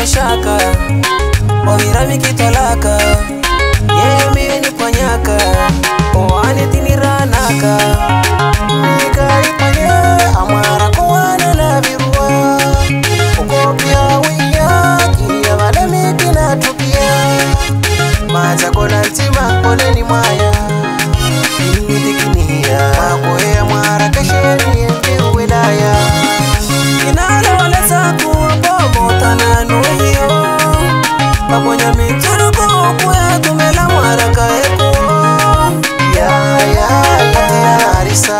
hiyo shaka ohira mikitolaka yeye ni kwanyaka nice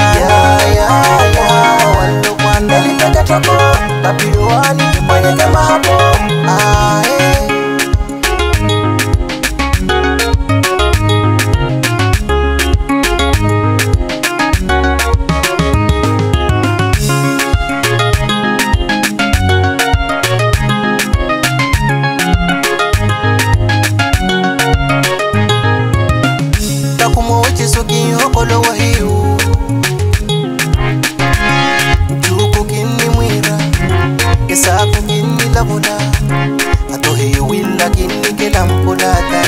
labula atohiyo willa kinni kelampulata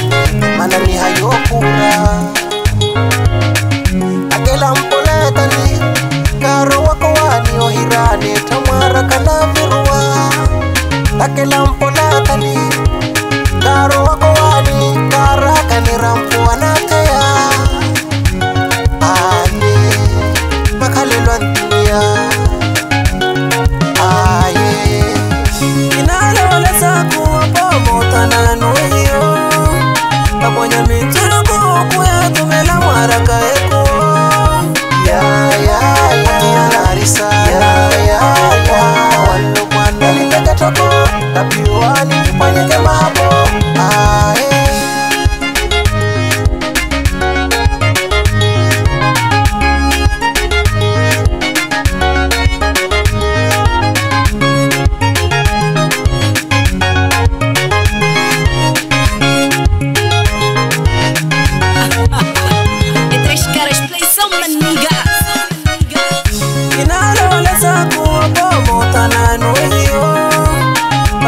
manani hayokura akelampulatani karo wako wako wani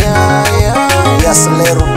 yeah, yeah. Yes, little